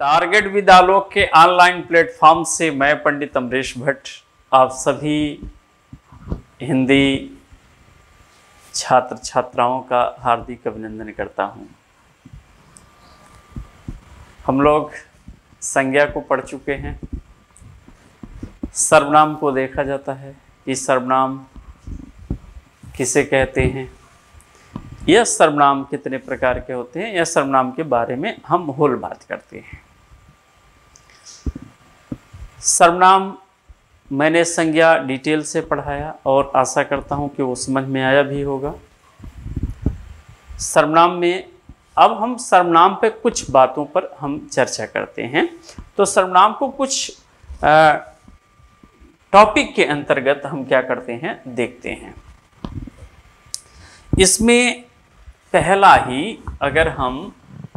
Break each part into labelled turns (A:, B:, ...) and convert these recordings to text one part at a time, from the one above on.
A: Target विद्यालोक के online platform से मैं पंडित अमरीश भट्ट, आप सभी हिंदी छात्र छात्राओं का हार्दिक अभिनंदन करता हूँ। हम लोग संज्ञा को पढ़ चुके हैं। सर्वनाम को देखा जाता है। कि सर्वनाम किसे कहते हैं? यह सर्वनाम कितने प्रकार के होते हैं? यह सर्वनाम के बारे में हम होल बात करते हैं। सर्वनाम मैंने संज्ञा डिटेल से पढ़ाया और आशा करता हूँ कि वो समझ में आया भी होगा। सर्वनाम में अब हम सर्वनाम पे कुछ बातों पर हम चर्चा करते हैं। तो सर्वनाम को कुछ टॉपिक के अंतर्गत हम क्या करते हैं, देखते हैं। इसमें पहला ही अगर हम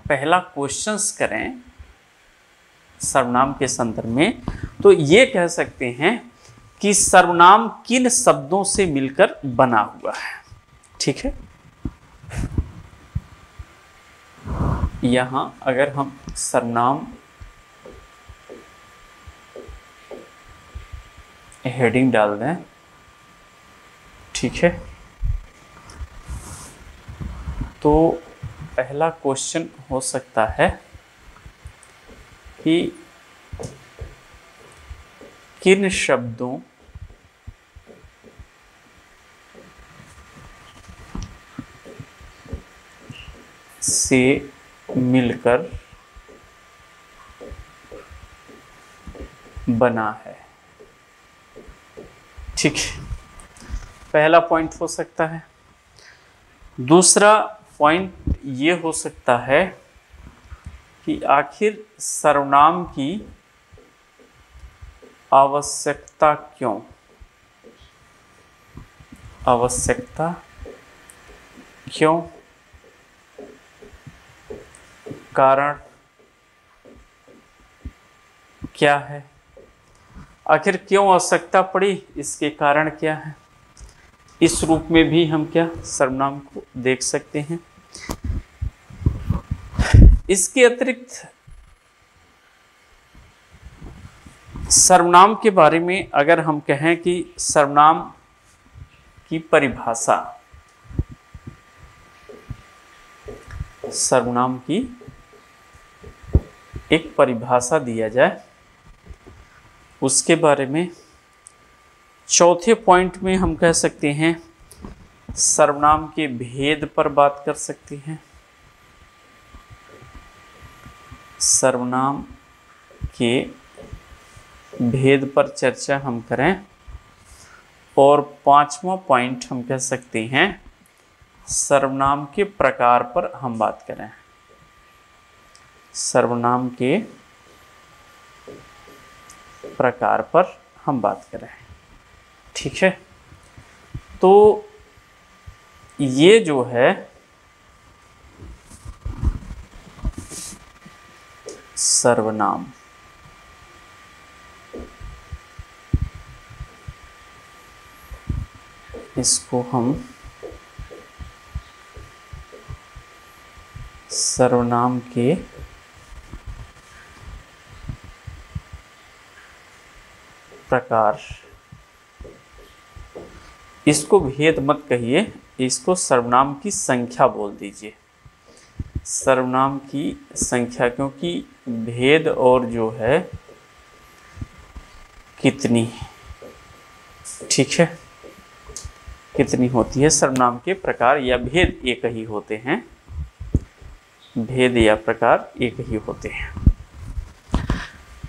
A: पहला क्वेश्चंस करें सर्वनाम के संदर्भ में तो ये कह सकते हैं कि सर्वनाम किन शब्दों से मिलकर बना हुआ है। ठीक है? यहाँ अगर हम सर्वनाम हेडिंग डाल दें, ठीक है? तो पहला क्वेश्चन हो सकता है कि किन शब्दों से मिलकर बना है? ठीक है। पहला पॉइंट हो सकता है। दूसरा पॉइंट ये हो सकता है कि आखिर सर्वनाम की आवश्यकता क्यों? आवश्यकता क्यों? कारण क्या है? आखिर क्यों आवश्यकता पड़ी? इसके कारण क्या है? इस रूप में भी हम क्या सर्वनाम को देख सकते हैं। इसके अतिरिक्त सर्वनाम के बारे में अगर हम कहें कि सर्वनाम की परिभाषा, सर्वनाम की एक परिभाषा दिया जाए, उसके बारे में चौथे पॉइंट में हम कह सकते हैं, सर्वनाम के भेद पर बात कर सकते हैं। सर्वनाम के भेद पर चर्चा हम करें और पांचवा पॉइंट हम कह सकते हैं, सर्वनाम के प्रकार पर हम बात करें। सर्वनाम के प्रकार पर हम बात करें। ठीक है? तो ये जो है सर्वनाम। इसको हम सर्वनाम के प्रकार। इसको भेद मत कहिए, इसको सर्वनाम की संख्या बोल दीजिए। सर्वनाम की संख्या, क्योंकि भेद और जो है कितनी, ठीक है? कितनी होती है? सर्वनाम के प्रकार या भेद एक ही होते हैं। भेद या प्रकार एक ही होते हैं।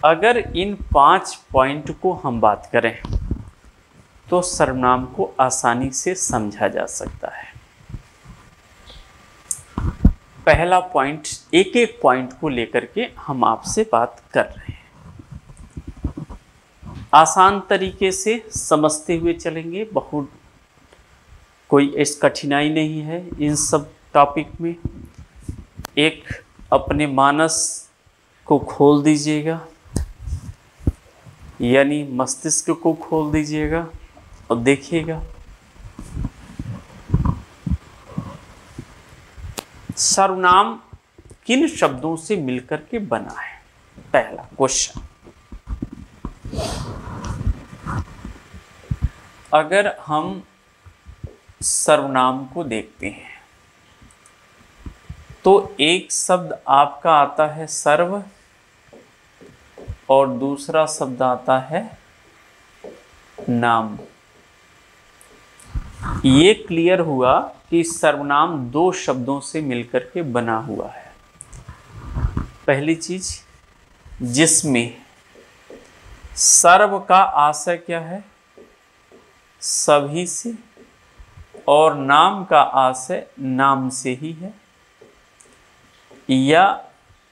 A: अगर इन पाँच पॉइंट को हम बात करें तो सर्वनाम को आसानी से समझा जा सकता है। पहला पॉइंट एक एक पॉइंट को लेकर के हम आपसे बात कर रहे हैं। आसान तरीके से समझते हुए चलेंगे। बहुत कोई इस कठिनाई नहीं है इन सब टॉपिक में। एक, अपने मानस को खोल दीजिएगा। यानी मस्तिष्क को खोल दीजिएगा और देखिएगा सर्वनाम किन शब्दों से मिलकर के बना है? पहला क्वेश्चन अगर हम सर्वनाम को देखते हैं तो एक शब्द आपका आता है सर्व और दूसरा शब्द आता है नाम। ये क्लियर हुआ कि सर्वनाम दो शब्दों से मिलकर के बना हुआ है। पहली चीज़, जिसमें सर्व का आशय क्या है? सभी से, और नाम का आशय नाम से ही है, या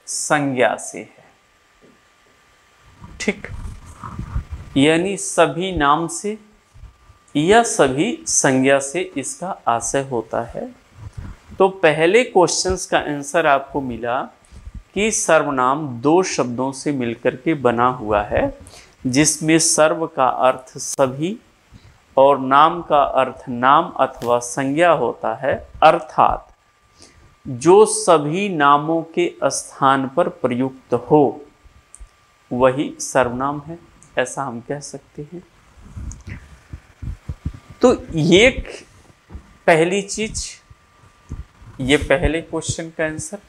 A: संज्ञा से है। ठीक? यानी सभी नाम से या सभी संज्ञा से इसका आशय होता है? तो पहले क्वेश्चंस का आंसर आपको मिला कि सर्वनाम दो शब्दों से मिलकर के बना हुआ है, जिसमें सर्व का अर्थ सभी और नाम का अर्थ नाम अथवा संज्ञा होता है, अर्थात जो सभी नामों के स्थान पर प्रयुक्त हो, वही सर्वनाम है, ऐसा हम कह सकते हैं। तो ये पहली चीज़, ये पहले क्वेश्चन का आंसर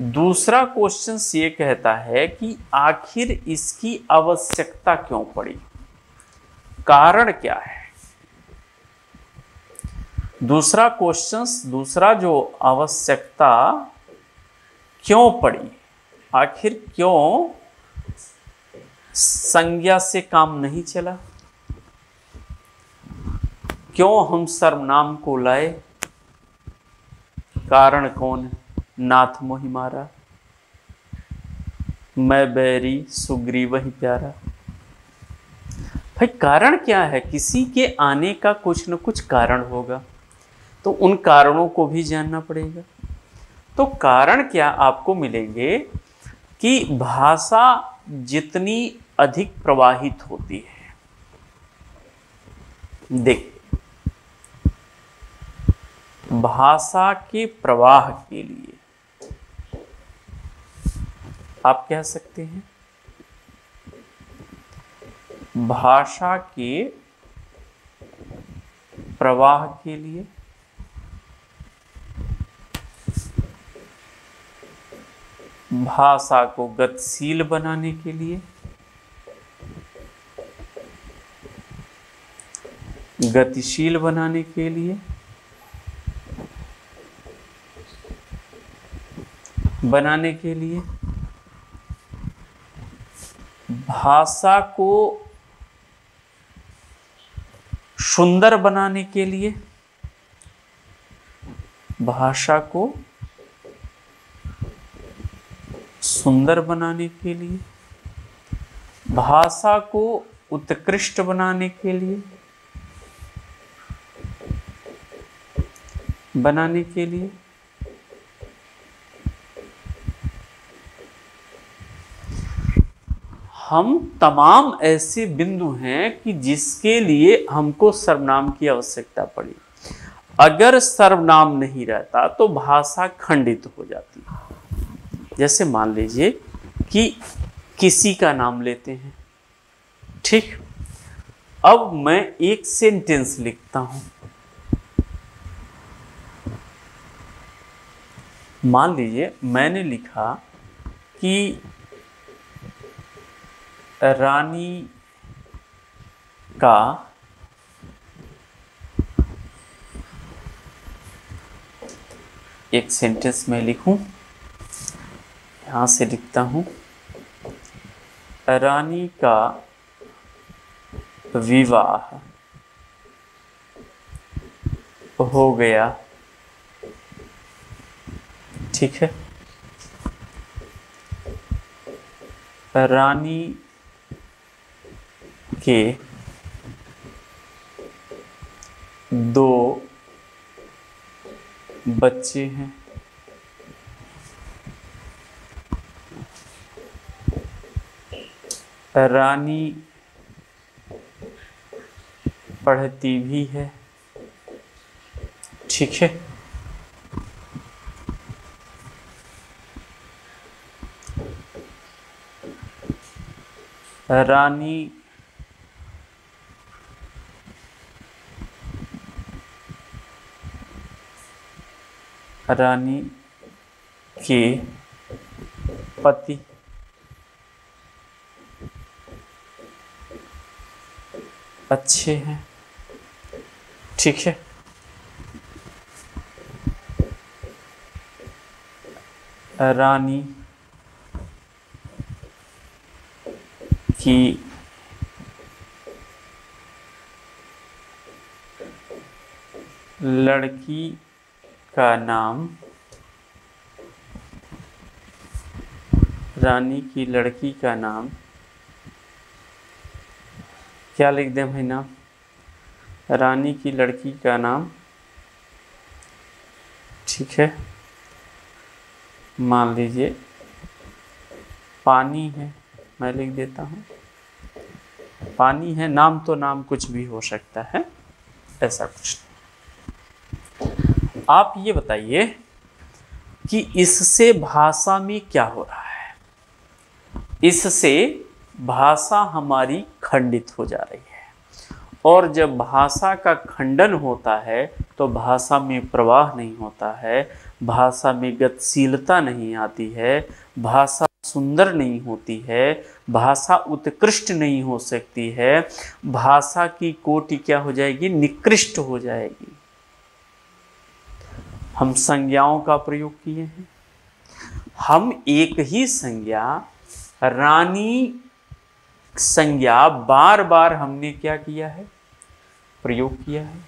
A: दूसरा क्वेश्चन ये कहता है कि आखिर इसकी आवश्यकता क्यों पड़ी? कारण क्या है? दूसरा क्वेश्चन दूसरा जो आवश्यकता क्यों पड़ी? आखिर क्यों संज्ञा से काम नहीं चला? क्यों हम सर्वनाम को लाए? कारण कौन नाथ मोहिमारा मैं बैरी सुग्री वही प्यारा। भाई, कारण क्या है? किसी के आने का कुछ न कुछ कारण होगा। तो उन कारणों को भी जानना पड़ेगा। तो कारण क्या आपको मिलेंगे कि भाषा जितनी अधिक प्रवाहित होती है। देख भाषा के प्रवाह के लिए। आप कह सकते हैं, भाषा के प्रवाह के लिए, भाषा को गतिशील बनाने के लिए, गतिशील बनाने के लिए बनाने के लिए। भाषा को सुंदर बनाने के लिए, भाषा को सुंदर बनाने के लिए, भाषा को उत्कृष्ट बनाने के लिए, बनाने के लिए। हम तमाम ऐसे बिंदु हैं कि जिसके लिए हमको सर्वनाम की आवश्यकता पड़ी। अगर सर्वनाम नहीं रहता तो भाषा खंडित हो जाती। जैसे मान लीजिए कि किसी का नाम लेते हैं, ठीक? अब मैं एक सेंटेंस लिखता हूँ। मान लीजिए मैंने लिखा कि रानी का एक सेंटेंस में लिखूं, यहाँ से लिखता हूँ। रानी का विवाह हो गया। ठीक है? रानी के दो बच्चे हैं। रानी पढ़ती भी है। ठीक है। रानी रानी के पति। अच्छे हैं। ठीक है। रानी की लड़की का नाम रानी की लड़की का नाम। क्या लिख दें भाई नाम? रानी की लड़की का नाम। ठीक है। मान लीजिए। पानी है। मैं लिख देता हूँ। पानी है। नाम तो नाम कुछ भी हो सकता है। ऐसा कुछ आप ये बताइए कि इससे भाषा में क्या हो रहा है? इससे भाषा हमारी खंडित हो जा रही है। और जब भाषा का खंडन होता है तो भाषा में प्रवाह नहीं होता है, भाषा में गतिशीलता नहीं आती है, भाषा सुंदर नहीं होती है, भाषा उत्कृष्ट नहीं हो सकती है, भाषा की कोटि क्या हो जाएगी? निकृष्ट हो जाएगी। हम संज्ञाओं का प्रयोग किए हैं। हम एक ही संज्ञा, रानी संज्ञा बार बार हमने क्या किया है? प्रयोग किया है।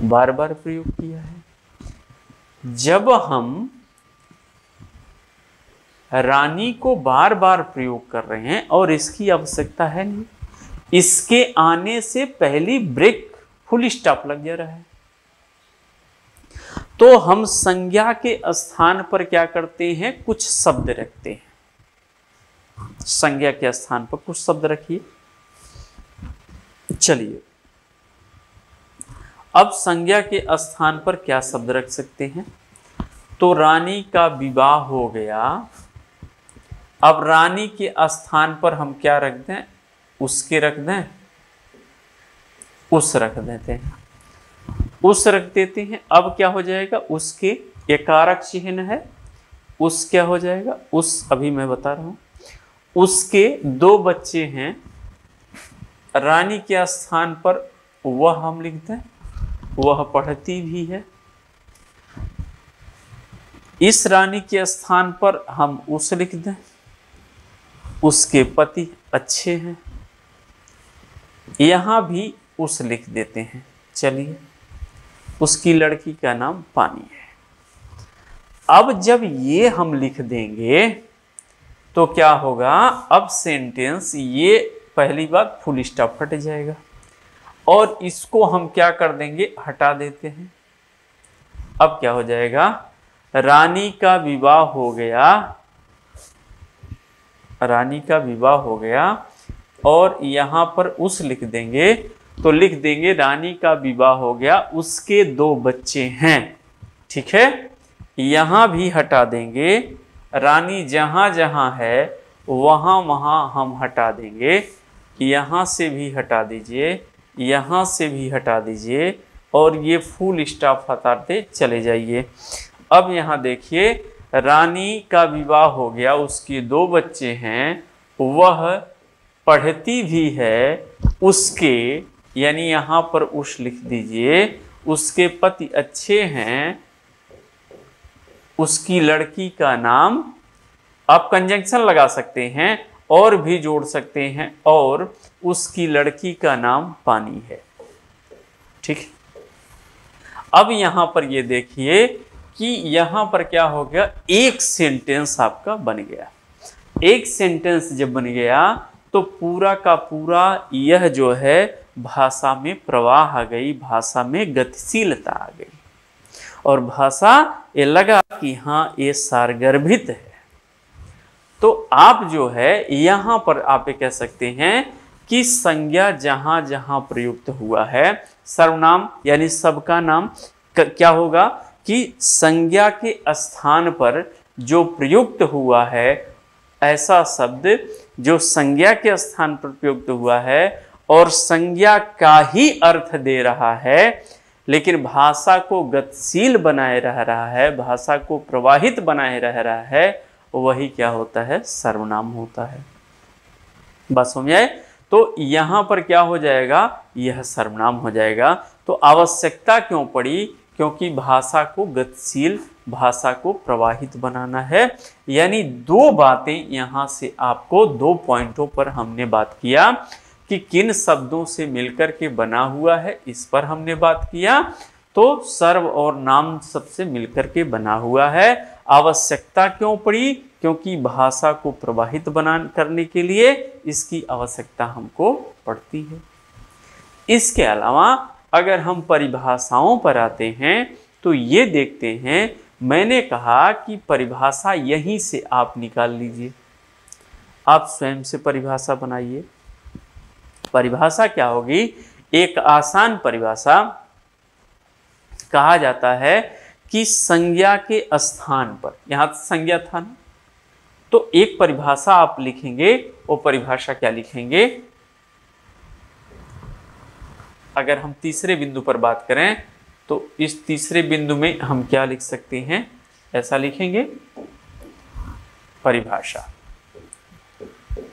A: बार बार प्रयोग किया है। जब हम रानी को बार बार प्रयोग कर रहे हैं और इसकी आवश्यकता है नहीं, इसके आने से पहली ब्रेक फुल स्टॉप लग जा रहा है। तो हम संज्ञा के स्थान पर क्या करते हैं? कुछ शब्द रखते हैं। संज्ञा के स्थान पर कुछ शब्द रखिए। चलिए। अब संज्ञा के स्थान पर क्या शब्द रख सकते हैं? तो रानी का विवाह हो गया। अब रानी के स्थान पर हम क्या रख दें? उसके रख दें? उस रख देते हैं। उस रख देते हैं। अब क्या हो जाएगा? उसके एकारक चिन्ह है। उस क्या हो जाएगा? उस, अभी मैं बता रहा हूँ। उसके दो बच्चे हैं। रानी के स्थान पर वह हम लिखते हैं। वह पढ़ती भी है। इस रानी के स्थान पर हम उस लिख दें उसके पति अच्छे हैं। यहाँ भी उस लिख देते हैं। चलिए। उसकी लड़की का नाम पानी है। अब जब ये हम लिख देंगे तो क्या होगा? अब सेंटेंस ये पहली बात फुल स्टॉप हट जाएगा। और इसको हम क्या कर देंगे? हटा देते हैं। अब क्या हो जाएगा? रानी का विवाह हो गया। रानी का विवाह हो गया। और यहाँ पर उस लिख देंगे तो लिख देंगे, रानी का विवाह हो गया, उसके दो बच्चे हैं। ठीक है? यहाँ भी हटा देंगे। रानी जहाँ जहाँ है, वहाँ वहाँ हम हटा देंगे। यहाँ से भी हटा दीजिए, यहाँ से भी हटा दीजिए, और ये फुल स्टाफ हटाते चले जाइए। अब यहाँ देखिए, रानी का विवाह हो गया, उसके दो बच्चे हैं, वह पढ़ती भी है, उसके यानी यहाँ पर उस लिख दीजिए, उसके पति अच्छे हैं, उसकी लड़की का नाम आप कंजंक्शन लगा सकते हैं और भी जोड़ सकते हैं और उसकी लड़की का नाम पानी है। ठीक? अब यहाँ पर ये देखिए कि यहाँ पर क्या हो गया, एक सेंटेंस आपका बन गया। एक सेंटेंस जब बन गया तो पूरा का पूरा यह जो है भाषा में प्रवाह आ गई, भाषा में गतिशीलता आ गई। और भाषा ये लगा कि हाँ ये सारगर्भित है। तो आप जो है, यहाँ पर आप कह सकते हैं कि संज्ञा जहाँ जहाँ प्रयुक्त हुआ है, सर्वनाम यानी सबका नाम क्या होगा कि संज्ञा के स्थान पर जो प्रयुक्त हुआ है, ऐसा शब्द जो संज्ञा के स्थान पर प्रयुक्त हुआ है और संज्ञा का ही अर्थ दे रहा है, लेकिन भाषा को गतिशील बनाए रह रहा है, भाषा को प्रवाहित बनाए रह रहा है, वही क्या होता है? सर्वनाम होता है। बस समझ? आए तो यहाँ पर क्या हो जाएगा? यह सर्वनाम हो जाएगा। तो आवश्यकता क्यों पड़ी? क्योंकि भाषा को गतिशील, भाषा को प्रवाहित बनाना है। यानी दो बातें यहाँ से आपको दो पॉइंटों पर हमने बात किया। कि किन शब्दों से मिलकर के बना हुआ है, इस पर हमने बात किया। तो सर्व और नाम सबसे मिलकर के बना हुआ है। आवश्यकता क्यों पड़ी? क्योंकि भाषा को प्रवाहित बना करने के लिए इसकी आवश्यकता हमको पड़ती है। इसके अलावा अगर हम परिभाषाओं पर आते हैं तो ये देखते हैं, मैंने कहा कि परिभाषा यहीं से आप निकाल लीजिए। आप स्वयं से परिभाषा बनाइए। परिभाषा क्या होगी? एक आसान परिभाषा कहा जाता है कि संज्ञा के स्थान पर। यहाँ संज्ञा था ना? तो एक परिभाषा आप लिखेंगे, वो परिभाषा क्या लिखेंगे? अगर हम तीसरे बिंदु पर बात करें तो इस तीसरे बिंदु में हम क्या लिख सकते हैं? ऐसा लिखेंगे, परिभाषा।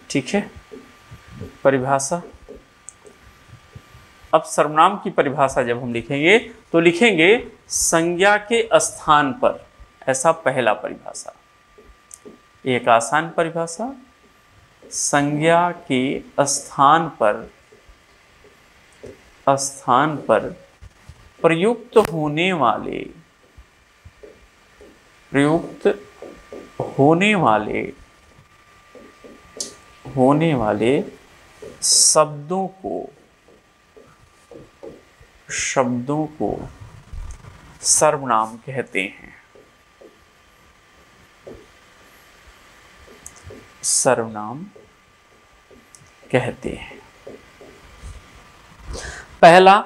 A: ठीक है? परिभाषा। अब सर्वनाम की परिभाषा जब हम लिखेंगे तो लिखेंगे संज्ञा के स्थान पर। ऐसा पहला परिभाषा। एक आसान परिभाषा। संज्ञा के स्थान पर स्थान पर प्रयुक्त होने वाले, प्रयुक्त होने वाले होने वाले शब्दों को शब्दों को सर्वनाम कहते हैं। सर्वनाम कहते हैं। पहला,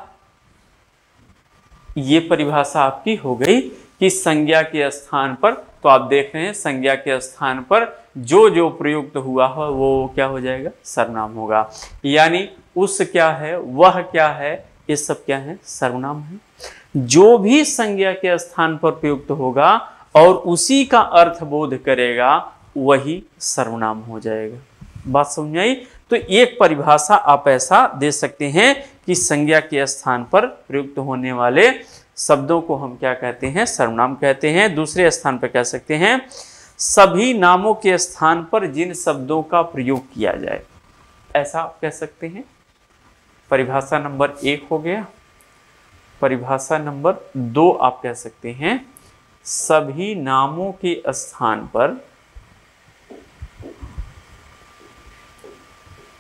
A: ये परिभाषा आपकी हो गई कि संज्ञा के स्थान पर तो आप देख रहे हैं संज्ञा के स्थान पर जो जो प्रयुक्त हुआ हो, वो क्या हो जाएगा? सर्वनाम होगा। यानी उस क्या है, वह क्या है ये सब क्या है? सर्वनाम है। जो भी संज्ञा के स्थान पर प्रयुक्त होगा और उसी का अर्थ बोध करेगा, वही सर्वनाम हो जाएगा। बात समझ आई? तो एक परिभाषा आप ऐसा दे सकते हैं कि संज्ञा के स्थान पर प्रयुक्त होने वाले शब्दों को हम क्या कहते हैं? सर्वनाम कहते हैं। दूसरे स्थान पर कह सकते हैं, सभी नामों के स्थान पर जिन शब्दों का प्रयोग किया जाए। ऐसा आप कह सकते हैं। परिभाषा नंबर एक हो गया। परिभाषा नंबर दो आप कह सकते हैं। सभी नामों के स्थान पर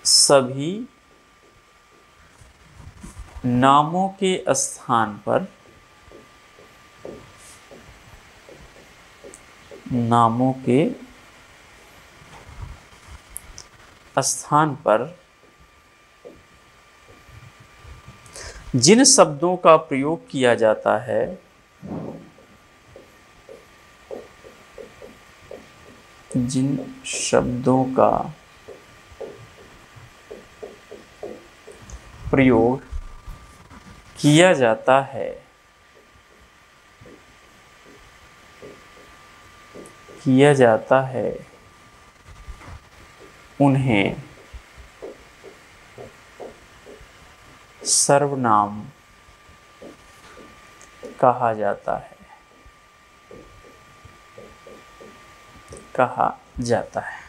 A: सभी नामों के स्थान पर नामों के स्थान पर जिन शब्दों का प्रयोग किया जाता है, जिन शब्दों का प्रयोग किया जाता है, किया जाता है, उन्हें सर्वनाम कहा जाता है। कहा जाता है।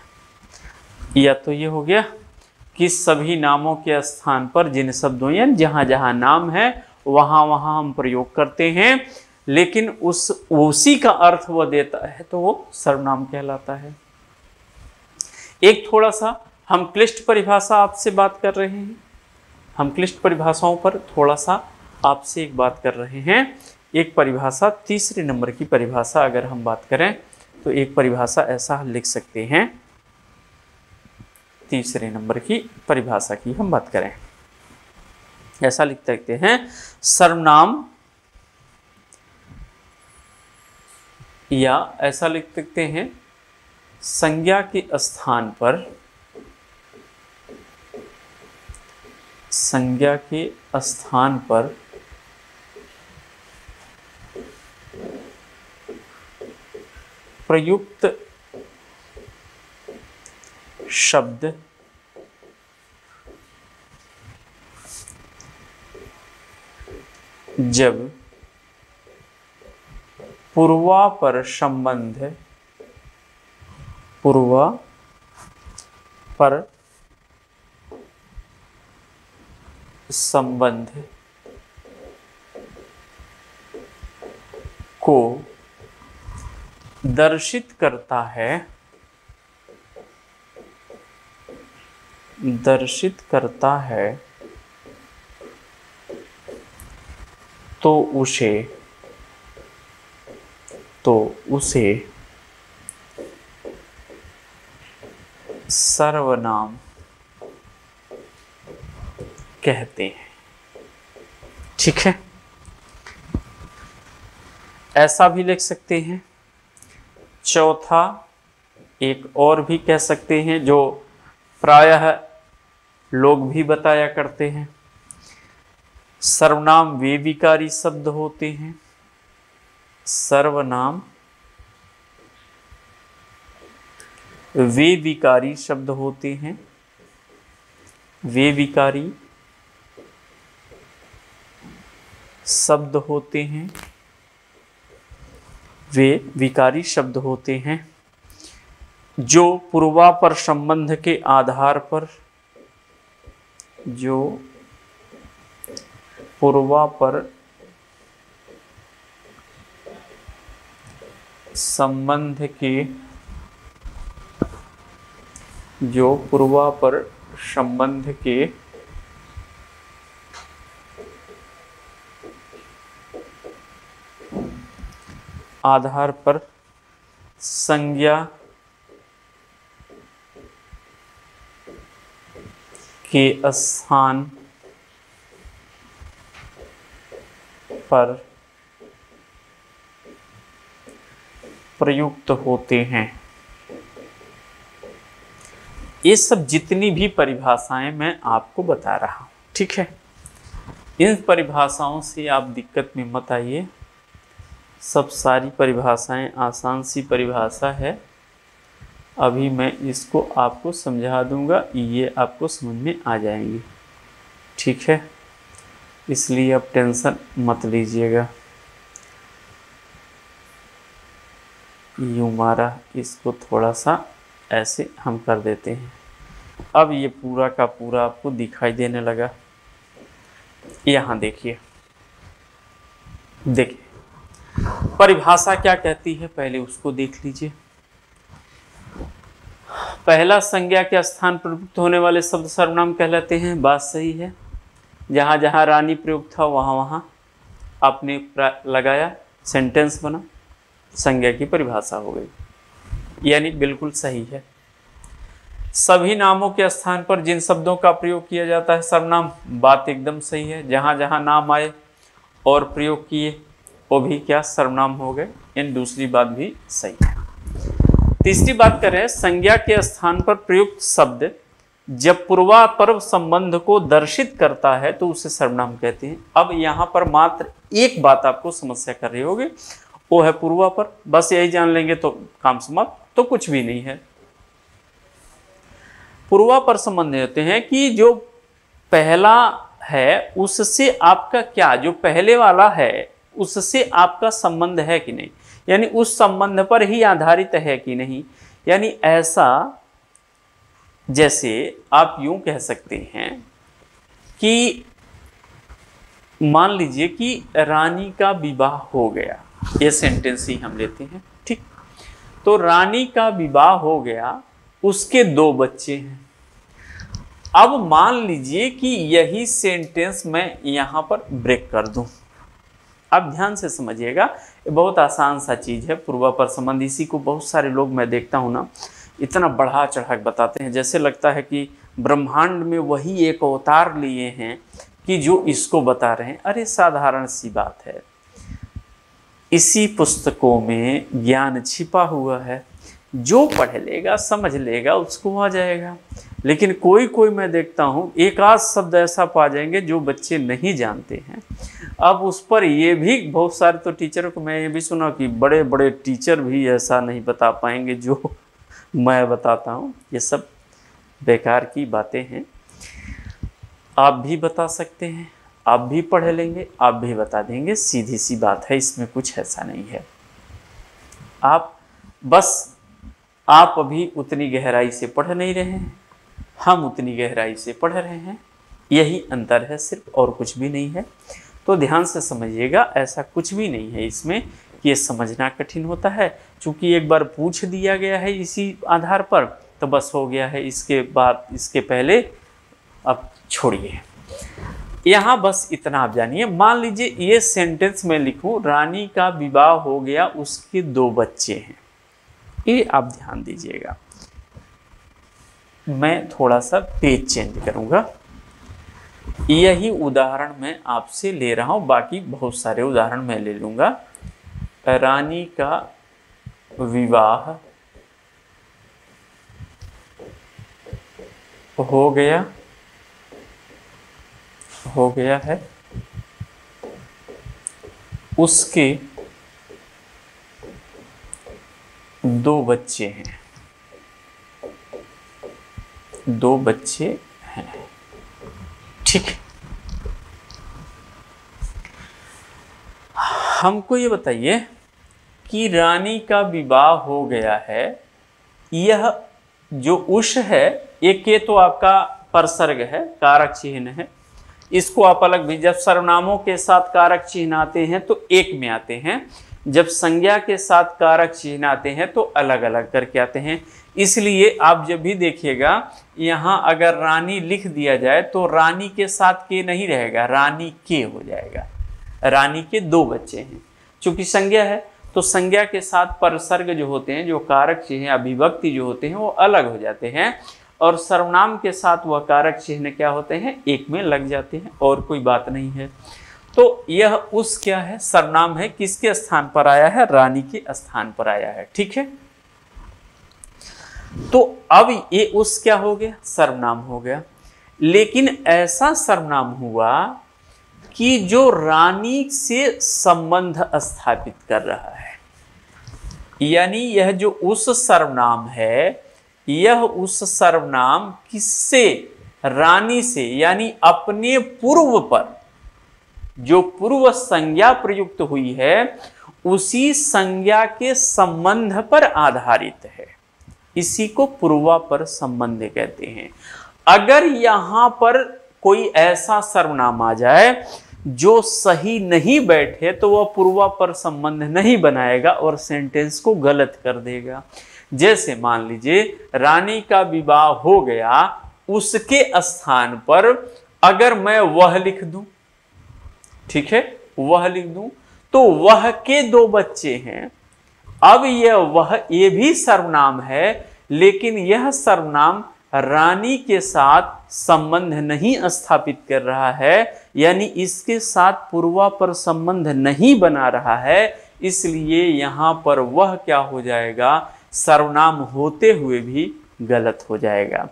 A: या तो ये हो गया कि सभी नामों के स्थान पर जिन शब्दों या जहाँ जहाँ नाम है, वहाँ वहाँ हम प्रयोग करते हैं, लेकिन उस, उसी का अर्थ वह देता है तो वो सर्वनाम कहलाता है। एक थोड़ा सा हम क्लिष्ट परिभाषा आपसे बात कर रहे हैं। हम क्लिष्ट परिभाषाओं पर थोड़ा सा आपसे एक बात कर रहे हैं। एक परिभाषा तीसरे नंबर की परिभाषा अगर हम बात करें तो एक परिभाषा ऐसा लिख सकते हैं। तीसरे नंबर की परिभाषा की हम बात करें। ऐसा लिख सकते हैं, सर्वनाम या ऐसा लिख सकते हैं, संज्ञा के स्थान पर संज्ञा के स्थान पर प्रयुक्त शब्द जब पूर्वा पर संबंध पूर्वा पर संबंध को दर्शित करता है दर्शित करता है तो उसे तो उसे सर्वनाम कहते हैं। ठीक है? ऐसा भी लिख सकते हैं। चौथा एक और भी कह सकते हैं, जो प्रायः लोग भी बताया करते हैं। सर्वनाम वे विकारी शब्द होते हैं। सर्वनाम वे विकारी शब्द होते हैं। वे विकारी शब्द होते हैं। वे विकारी शब्द होते हैं, जो पूर्वापर संबंध के आधार पर, जो पूर्वापर संबंध के, जो पूर्वापर संबंध के आधार पर संज्ञा के स्थान पर प्रयुक्त होते हैं। ये सब जितनी भी परिभाषाएँ मैं आपको बता रहा हूँ, ठीक है? इन परिभाषाओं से आप दिक्कत में मत आइए। सब सारी परिभाषाएँ आसान सी परिभाषा है। अभी मैं इसको आपको समझा दूँगा, ये आपको समझ में आ जाएँगी। ठीक है? इसलिए अब टेंशन मत लीजिएगा। यूँ मारा, इसको थोड़ा सा ऐसे हम कर देते हैं। अब ये पूरा का पूरा आपको दिखाई देने लगा। यहाँ देखिए। देखिए। परिभाषा क्या कहती है? पहले उसको देख लीजिए। पहला संज्ञा के स्थान पर प्रयुक्त होने वाले शब्द सर्वनाम कहलाते हैं। बात सही है। जहाँ जहाँ रानी प्रयुक्त था, वहाँ वहाँ आपने लगाया सेंटेंस बना, संज्ञा की परिभाषा हो गई। यानी बिल्कुल सही है। सभी नामों के स्थान पर जिन शब्दों का प्रयोग किया जाता है, सर्वनाम, बात एकदम सही है। जहाँ जहाँ नाम आए और प्रयोग किए वो भी क्या सर्वनाम हो गए? इन दूसरी बात भी सही है। तीसरी बात करें संज्ञा के स्थान पर प्रयुक्त शब्द जब पूर्वापर संबंध को दर्शित करता है तो उसे सर्वनाम कहते हैं। अब यहाँ पर मात्र एक बात आपको समस्या कर रही होगी, वो है पूर्वापर। बस यही जान लेंगे तो काम समाप्त तो कुछ भी नहीं है। पूर्वापर संबंध होते हैं कि जो पहला है, उससे आपका क्या, जो पहले वाला है उससे आपका संबंध है कि नहीं? यानी उस संबंध पर ही आधारित है कि नहीं? यानी ऐसा जैसे आप यूँ कह सकते हैं कि मान लीजिए कि रानी का विवाह हो गया। ये सेंटेंस ही हम लेते हैं, ठीक? तो रानी का विवाह हो गया, उसके दो बच्चे हैं। अब मान लीजिए कि यही सेंटेंस मैं यहाँ पर ब्रेक कर दूँ। अब ध्यान से समझिएगा, ये बहुत आसान सा चीज़ है, पूर्वापर संबंध इसी को बहुत सारे लोग मैं देखता हूँ ना, इतना बढ़ा चढ़ा बताते हैं। जैसे लगता है कि ब्रह्मांड में वही एक अवतार लिए हैं कि जो इसको बता रहे हैं। अरे, साधारण सी बात है। इसी पुस्तकों में ज्ञान छिपा हुआ है। जो पढ़ लेगा, समझ लेगा, उसको आ जाएगा। लेकिन कोई कोई मैं देखता हूँ, एक आध शब्द ऐसा पा जाएँगे जो बच्चे नहीं जानते हैं। अब उस पर ये भी बहुत सारे तो टीचरों को मैं ये भी सुना कि बड़े बड़े टीचर भी ऐसा नहीं बता पाएँगे जो मैं बताता हूँ। ये सब बेकार की बातें हैं। आप भी बता सकते हैं, आप भी पढ़ लेंगे, आप भी बता देंगे। सीधी सी बात है, इसमें कुछ ऐसा नहीं है। आप, बस आप अभी उतनी गहराई से पढ़ नहीं रहे हैं। हम उतनी गहराई से पढ़ रहे हैं। यही अंतर है सिर्फ़ और कुछ भी नहीं है। तो ध्यान से समझिएगा, ऐसा कुछ भी नहीं है इसमें कि ये समझना कठिन होता है। क्योंकि एक बार पूछ दिया गया है इसी आधार पर तो बस हो गया है इसके बाद, इसके पहले, अब छोड़िए। यहाँ बस इतना आप जानिए। मान लीजिए ये सेंटेंस में लिखूं, रानी का विवाह हो गया, उसके दो बच्चे हैं। ये आप ध्यान दीजिएगा। मैं थोड़ा सा पेज चेंज करूँगा। यही उदाहरण मैं आपसे ले रहा हूँ, बाकी बहुत सारे उदाहरण मैं ले लूँगा। रानी का विवाह हो गया हो गया है। उसके दो बच्चे हैं। दो बच्चे हैं। ठीक। हमको ये बताइए कि रानी का विवाह हो गया है, यह जो उष है, एक के तो आपका परसर्ग है, कारक चिन्ह है। इसको आप अलग भी, जब सर्वनामों के साथ कारक चिन्ह आते हैं तो एक में आते हैं। जब संज्ञा के साथ कारक चिन्ह आते हैं तो अलग अलग करके आते हैं। इसलिए आप जब भी देखिएगा, यहाँ अगर रानी लिख दिया जाए तो रानी के साथ के नहीं रहेगा, रानी के हो जाएगा। रानी के दो बच्चे हैं। चूँकि संज्ञा है तो संज्ञा के साथ परसर्ग जो होते हैं, जो कारक चिन्ह अभिव्यक्ति जो होते हैं, वो अलग हो जाते हैं। और सर्वनाम के साथ वह कारक चिन्ह क्या होते हैं, एक में लग जाते हैं, और कोई बात नहीं है। तो यह उस क्या है, सर्वनाम है, किसके स्थान पर आया है, रानी के स्थान पर आया है, ठीक है? तो अब ये उस क्या हो गया? सर्वनाम हो गया। लेकिन ऐसा सर्वनाम हुआ कि जो रानी से संबंध स्थापित कर रहा है। यानी यह जो उस सर्वनाम है, यह उस सर्वनाम किससे? रानी से, यानी अपने पूर्व पर। जो पूर्व संज्ञा प्रयुक्त हुई है, उसी संज्ञा के संबंध पर आधारित है। इसी को पूर्वा पर संबंध कहते हैं। अगर यहाँ पर कोई ऐसा सर्वनाम आ जाए, जो सही नहीं बैठे तो वह पूर्वा पर संबंध नहीं बनाएगा और सेंटेंस को गलत कर देगा। जैसे मान लीजिए, रानी का विवाह हो गया, उसके स्थान पर अगर मैं वह लिख दूँ, ठीक है, वह लिख दूँ तो वह के दो बच्चे हैं अब यह वह, ये भी सर्वनाम है, लेकिन यह सर्वनाम रानी के साथ संबंध नहीं स्थापित कर रहा है, यानी इसके साथ पूर्वा पर संबंध नहीं बना रहा है, इसलिए यहाँ पर वह क्या हो जाएगा? सर्वनाम होते हुए भी गलत हो जाएगा।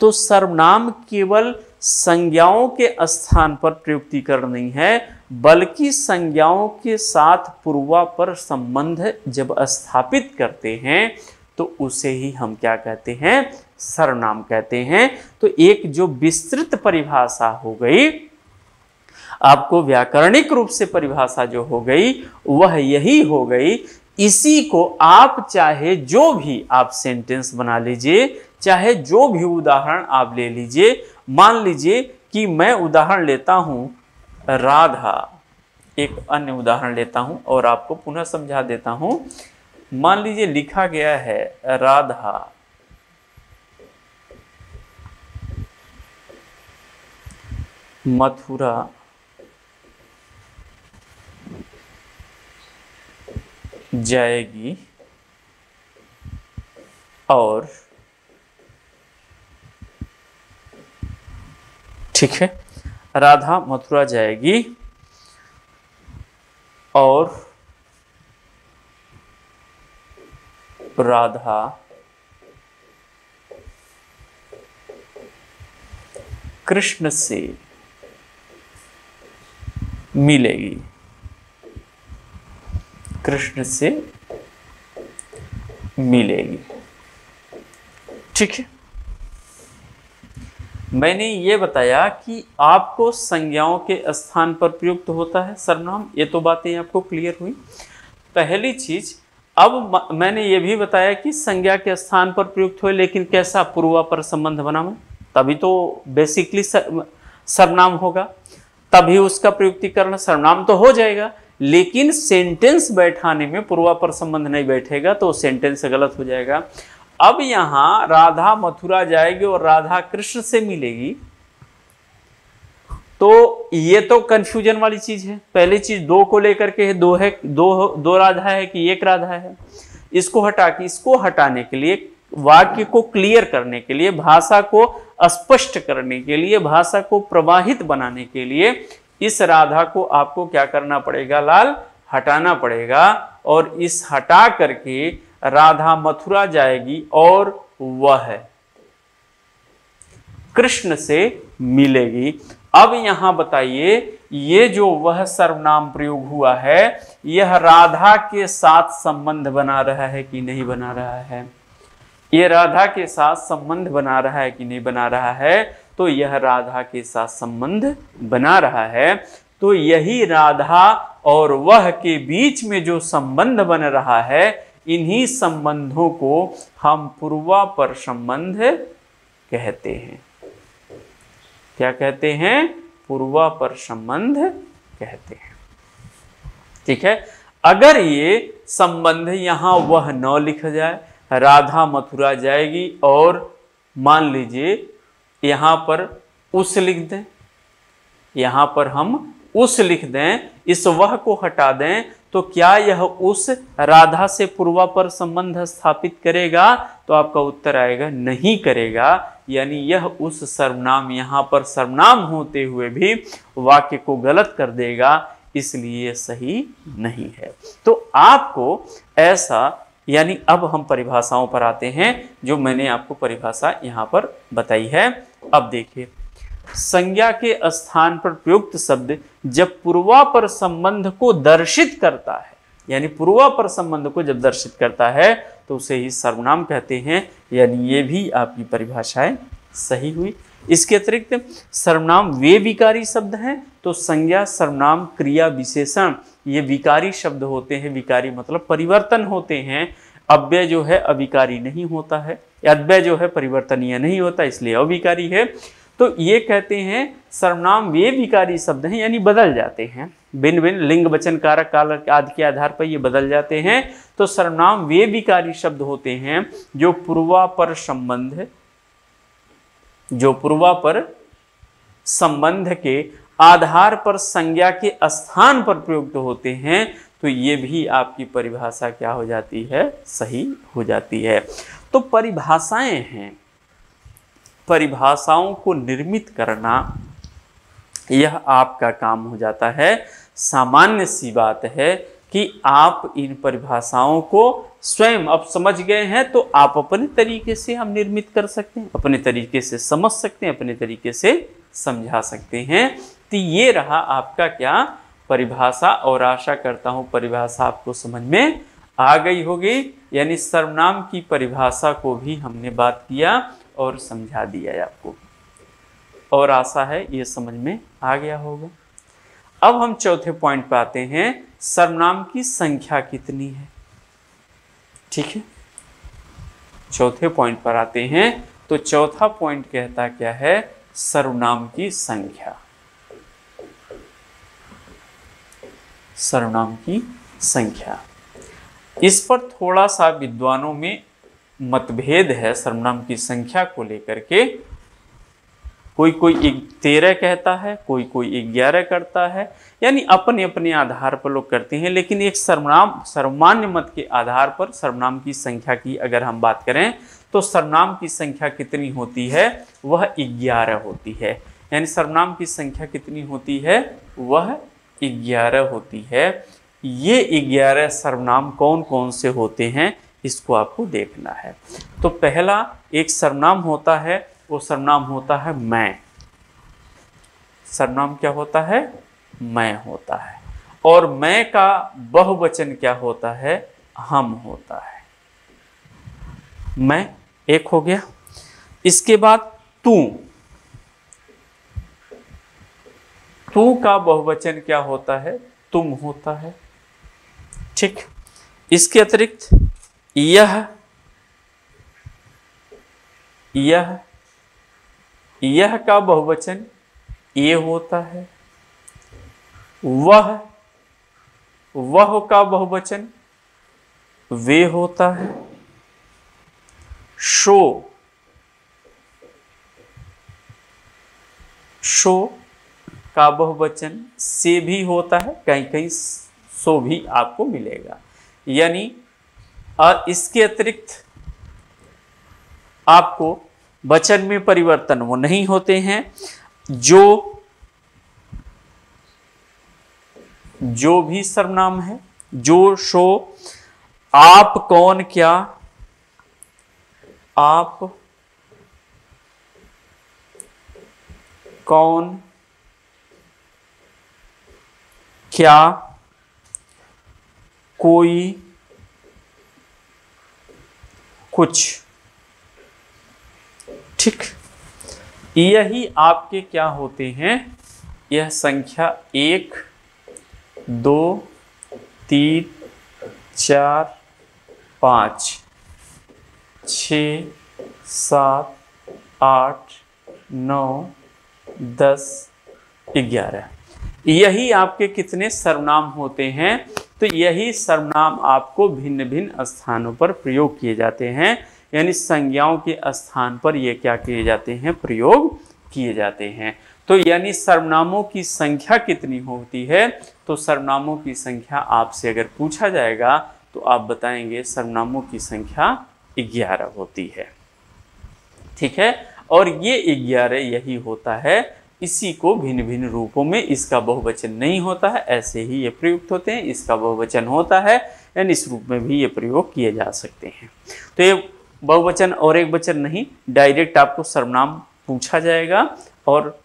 A: तो सर्वनाम केवल संज्ञाओं के स्थान पर प्रयुक्तिकरण नहीं है, बल्कि संज्ञाओं के साथ पूर्वा पर संबंध जब स्थापित करते हैं तो उसे ही हम क्या कहते हैं? सर्वनाम कहते हैं। तो एक जो विस्तृत परिभाषा हो गई, आपको व्याकरणिक रूप से परिभाषा जो हो गई, वह यही हो गई, इसी को आप चाहे जो भी आप सेंटेंस बना लीजिए, चाहे जो भी उदाहरण आप ले लीजिए मान लीजिए कि मैं उदाहरण लेता हूँ, राधा। एक अन्य उदाहरण लेता हूँ और आपको पुनः समझा देता हूँ। मान लीजिए लिखा गया है, राधा। मथुरा। जाएगी और ठीक है। राधा मथुरा जाएगी और राधा कृष्ण से मिलेगी। कृष्ण से मिलेगी। ठीक है। मैंने ये बताया कि आपको संज्ञाओं के स्थान पर प्रयुक्त होता है। सर्वनाम, ये तो बातें आपको क्लियर हुई। पहली चीज़, अब मैंने ये भी बताया कि संज्ञा के स्थान पर प्रयुक्त हुए, लेकिन कैसा पूर्वापर संबंध बना हुआ? तभी तो बेसिकली सर्वनाम होगा। तभी उसका प्रयुक्तिकरण सर्वनाम तो हो जाएगा, लेकिन सेंटेंस बैठाने में पूर्वापर संबंध नहीं बैठेगा तो सेंटेंस गलत हो जाएगा। अब यहाँ राधा मथुरा जाएगी और राधा कृष्ण से मिलेगी। तो ये तो कंफ्यूजन वाली चीज़ है। पहली चीज़ दो को लेकर के है, दो है, दो दो राधा है कि एक राधा है। इसको हटा के, इसको हटाने के लिए, वाक्य को क्लियर करने के लिए, भाषा को स्पष्ट करने के लिए, भाषा को प्रवाहित बनाने के लिए इस राधा को आपको क्या करना पड़ेगा लाल? हटाना पड़ेगा। और इस हटा करके राधा मथुरा जाएगी और वह कृष्ण से मिलेगी। अब यहाँ बताइए, ये जो वह सर्वनाम प्रयोग हुआ है, यह राधा के साथ संबंध बना रहा है कि नहीं बना रहा है? ये राधा के साथ संबंध बना रहा है कि नहीं बना रहा है? तो यह राधा के साथ संबंध बना रहा है। तो यही राधा और वह के बीच में जो संबंध बन रहा है इन्हीं संबंधों को हम पूर्वापर संबंध कहते हैं। क्या कहते हैं? पूर्वापर संबंध कहते हैं। ठीक है? अगर ये संबंध यहाँ वह न लिखा जाए, राधा मथुरा जाएगी और मान लीजिए यहाँ पर उस लिख दें, यहाँ पर हम उस लिख दें, इस वह को हटा दें तो क्या यह उस राधा से पूर्वा पर संबंध स्थापित करेगा? तो आपका उत्तर आएगा, नहीं करेगा। यानी यह उस सर्वनाम, यहाँ पर सर्वनाम होते हुए भी वाक्य को गलत कर देगा, इसलिए सही नहीं है। तो आपको ऐसा, यानी अब हम परिभाषाओं पर आते हैं, जो मैंने आपको परिभाषा यहाँ पर बताई है। अब देखिए संज्ञा के स्थान पर प्रयुक्त शब्द जब पूर्वापर संबंध को दर्शित करता है, यानी पूर्वापर संबंध को जब दर्शित करता है तो उसे ही सर्वनाम कहते हैं। यानी ये भी आपकी परिभाषाएँ सही हुई। इसके अतिरिक्त सर्वनाम वे विकारी शब्द हैं तो संज्ञा, सर्वनाम, क्रिया, विशेषण, ये विकारी शब्द होते हैं। विकारी मतलब परिवर्तन होते हैं। अव्यय जो है, अविकारी नहीं होता है। अव्यय जो है, परिवर्तनीय नहीं होता, इसलिए अविकारी है। तो ये कहते हैं, सर्वनाम वे विकारी शब्द हैं, यानी बदल जाते हैं। भिन्न भिन्न लिंग वचन कारक काल आदि के आधार पर ये बदल जाते हैं। तो सर्वनाम वे विकारी शब्द होते हैं जो पूर्वापर संबंध, जो पूर्वापर संबंध के आधार पर संज्ञा के स्थान पर प्रयुक्त होते हैं तो ये भी आपकी परिभाषा क्या हो जाती है? सही हो जाती है। तो परिभाषाएँ हैं। परिभाषाओं को निर्मित करना यह आपका काम हो जाता है। सामान्य सी बात है कि आप इन परिभाषाओं को स्वयं अब समझ गए हैं तो आप अपने तरीके से हम निर्मित कर सकते हैं, अपने तरीके से समझ सकते हैं, अपने तरीके से समझा सकते हैं। तो ये रहा आपका क्या परिभाषा, और आशा करता हूँ परिभाषा आपको समझ में आ गई होगी। यानी सर्वनाम की परिभाषा को भी हमने बात किया। और समझा दिया है आपको। और आशा है ये समझ में आ गया होगा। अब हम चौथे पॉइंट पे आते हैं, सर्वनाम की संख्या कितनी है? ठीक है? चौथे पॉइंट पर आते हैं तो चौथा पॉइंट कहता क्या है? सर्वनाम की संख्या। सर्वनाम की संख्या। इस पर थोड़ा सा विद्वानों में मतभेद है सर्वनाम की संख्या को लेकर के। कोई कोई तेरह कहता है कोई कोई ग्यारह करता है। यानी अपने अपने आधार पर लोग करते हैं, लेकिन एक सर्वनाम, सर्वमान्य मत के आधार पर सर्वनाम की संख्या की अगर हम बात करें तो सर्वनाम की संख्या कितनी होती है? वह ग्यारह होती है। यानी सर्वनाम की संख्या कितनी होती है? वह ग्यारह होती है। ये ग्यारह सर्वनाम कौन कौन से होते हैं? इसको आपको देखना है। तो पहला एक सर्वनाम होता है, वो सर्वनाम होता है मैं। सर्वनाम क्या होता है? मैं होता है। और मैं का बहुवचन क्या होता है? हम होता है। मैं एक हो गया। इसके बाद तू। तू का बहुवचन क्या होता है? तुम होता है। ठीक। इसके अतिरिक्त यह यह यह का बहुवचन ये होता है। वह वह का बहुवचन वे होता है। शो शो का बहुवचन से भी होता है कहीं कहीं सो भी आपको मिलेगा। यानी और इसके अतिरिक्त आपको वचन में परिवर्तन वो नहीं होते हैं, जो जो भी सर्वनाम है, जो शो आप, कौन, क्या, आप, कौन, क्या, कोई कुछ। ठीक। यही आपके क्या होते हैं? यह संख्या एक, दो, तीन, चार, पाँच। छ, सात, आठ, नौ, दस, ग्यारह। यही आपके कितने सर्वनाम होते हैं? तो यही सर्वनाम आपको भिन्न भिन्न स्थानों पर प्रयोग किए जाते हैं। यानी संज्ञाओं के स्थान पर ये क्या किए जाते हैं? प्रयोग किए जाते हैं। तो यानी सर्वनामों की संख्या कितनी होती है? तो सर्वनामों की संख्या आपसे अगर पूछा जाएगा तो आप बताएँगे सर्वनामों की संख्या ग्यारह होती है। ठीक है? और ये ग्यारह यही होता है इसी को भिन्न भिन्न रूपों में इसका बहुवचन नहीं होता है, ऐसे ही ये प्रयुक्त होते हैं, इसका बहुवचन होता है, यानी इस रूप में भी ये प्रयोग किए जा सकते हैं। तो ये बहुवचन और एक वचन नहीं, डायरेक्ट आपको सर्वनाम पूछा जाएगा और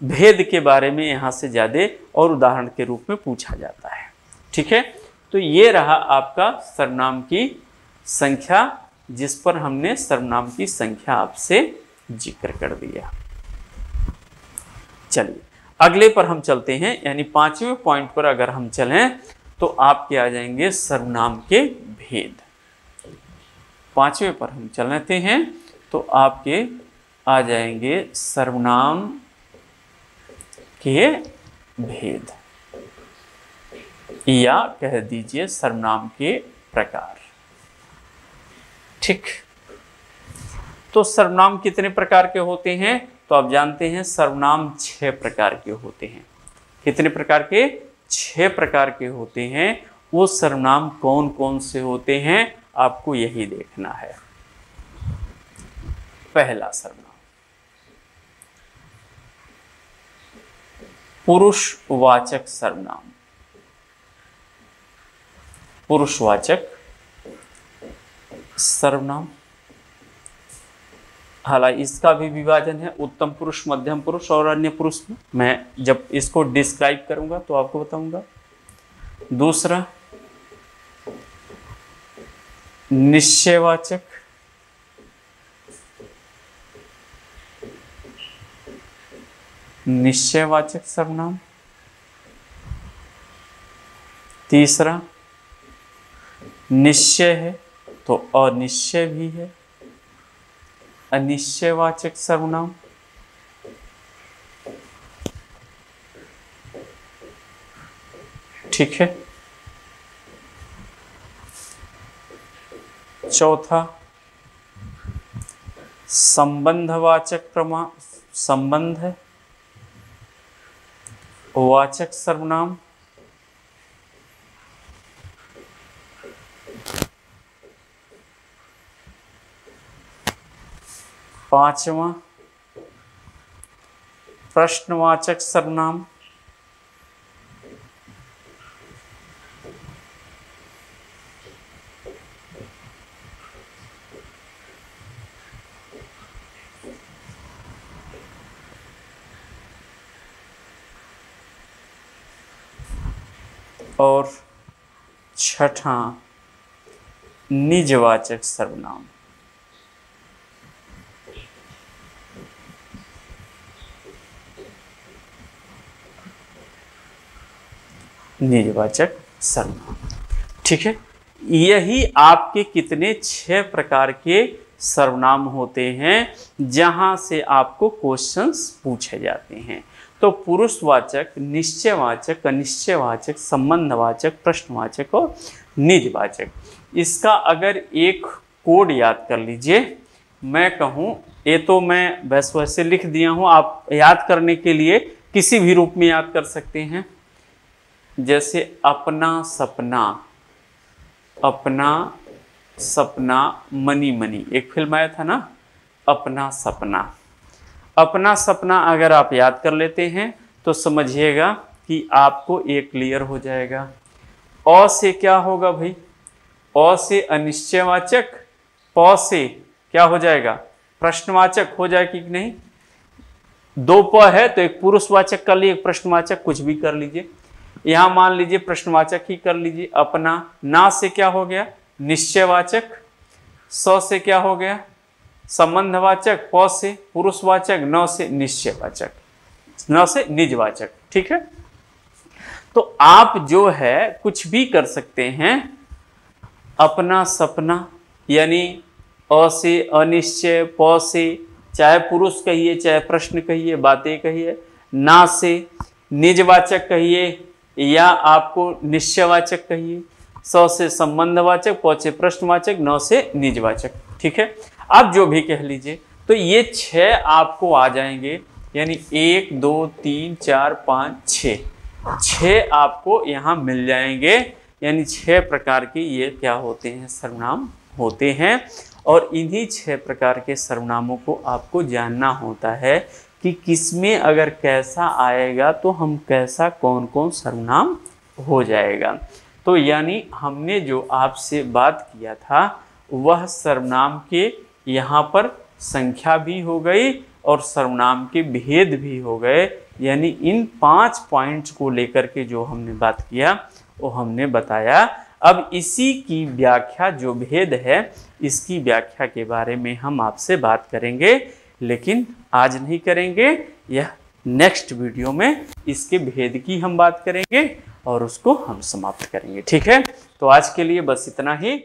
A: भेद के बारे में यहाँ से ज़्यादा और उदाहरण के रूप में पूछा जाता है। ठीक है? तो ये रहा आपका सर्वनाम की संख्या, जिस पर हमने सर्वनाम की संख्या आपसे ज़िक्र कर दिया। चलिए, अगले पर हम चलते हैं, यानी पाँचवें पॉइंट पर अगर हम चलें तो आपके आ जाएँगे सर्वनाम के भेद। पाँचवें पर हम चल हैं तो आपके आ जाएँगे सर्वनाम के भेद। या कह दीजिए सर्वनाम के प्रकार। ठीक तो सर्वनाम कितने प्रकार के होते हैं? तो आप जानते हैं सर्वनाम छह प्रकार के होते हैं। कितने प्रकार के? छह प्रकार के होते हैं। वो सर्वनाम कौन कौन से होते हैं, आपको यही देखना है। पहला सर्वनाम। पुरुषवाचक सर्वनाम। पुरुषवाचक सर्वनाम। हालाँकि इसका भी विभाजन है उत्तम पुरुष, मध्यम पुरुष और अन्य पुरुष। में मैं जब इसको डिस्क्राइब करूँगा तो आपको बताऊँगा। दूसरा, निश्चयवाचक। निश्चयवाचक सर्वनाम। तीसरा, निश्चय है तो अनिश्चय भी है। अनिश्चयवाचक सर्वनाम ठीक है। चौथा संबंधवाचक प्रमा संबंध वाचक सर्वनाम। पांचवा प्रश्नवाचक सर्वनाम। और छठा निजवाचक सर्वनाम। निजवाचक सर्वनाम ठीक है? यही आपके कितने छह प्रकार के सर्वनाम होते हैं, जहाँ से आपको क्वेश्चंस पूछे जाते हैं। तो पुरुषवाचक, निश्चयवाचक, अनिश्चयवाचक, संबंधवाचक, प्रश्नवाचक और निजवाचक इसका अगर एक कोड याद कर लीजिए। मैं कहूँ, ये तो मैं वैसे वैसे लिख दिया हूँ, आप याद करने के लिए किसी भी रूप में याद कर सकते हैं। जैसे अपना सपना अपना सपना, मनी मनी। एक फ़िल्म आया था ना? अपना सपना। अपना सपना अगर आप याद कर लेते हैं तो समझिएगा कि आपको एक क्लियर हो जाएगा। अ से क्या होगा भाई? अ से अनिश्चयवाचक, प से क्या हो जाएगा? प्रश्नवाचक हो जाएगा कि नहीं? दो प है तो एक पुरुषवाचक कर लिए, एक प्रश्नवाचक कुछ भी कर लीजिए। यहाँ मान लीजिए प्रश्नवाचक ही कर लीजिए, अपना ना से क्या हो गया? निश्चयवाचक। स से क्या हो गया? संबंधवाचक। प से पुरुषवाचक। न से निश्चयवाचक। न से निजवाचक। ठीक है? तो आप जो है, कुछ भी कर सकते हैं। अपना सपना, यानी अ से अनिश्चय, प से, चाहे पुरुष कहिए, चाहे प्रश्न कहिए, बातें कहिए, ना से निजवाचक कहिए या आपको निश्चयवाचक कहिए। सौ से संबंधवाचक, पौ से प्रश्नवाचक, नौ से निजवाचक। ठीक है? आप जो भी कह लीजिए तो ये छह आपको आ जाएँगे, यानी एक, दो, तीन, चार, पाँच छ छः आपको यहाँ मिल जाएँगे, यानी छह प्रकार के ये क्या होते हैं, सर्वनाम होते हैं। और इन्हीं छह प्रकार के सर्वनामों को आपको जानना होता है कि किसमें अगर कैसा आएगा तो हम कैसा कौन कौन सर्वनाम हो जाएगा। तो यानी हमने जो आपसे बात किया था, वह सर्वनाम के यहाँ पर संख्या भी हो गई और सर्वनाम के भेद भी हो गए। यानी इन पाँच पॉइंट्स को लेकर के जो हमने बात किया, वो हमने बताया। अब इसी की व्याख्या, जो भेद है, इसकी व्याख्या के बारे में हम आपसे बात करेंगे। लेकिन आज नहीं करेंगे। यह नेक्स्ट वीडियो में इसके भेद की हम बात करेंगे और उसको हम समाप्त करेंगे। ठीक है? तो आज के लिए बस इतना ही।